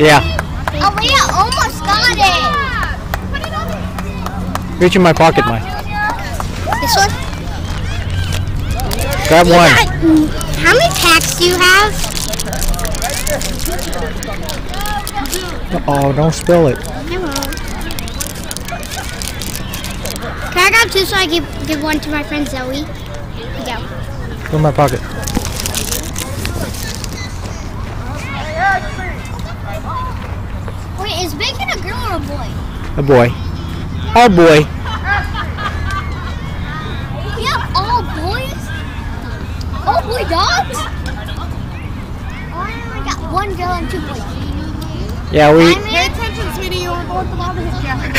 Yeah. Oh, Alyaa almost got it. Reach in my pocket, Mike. This one? Grab one. How many packs do you have? Oh, don't spill it. I won't. Can I grab two so I give give one to my friend Zoe? Here you go. Go in my pocket. A boy. Oh boy. You have all boys? All boy dogs? Oh, I only got one girl and two boys. Yeah, we. Pay attention, sweetie. You were going to love his jacket.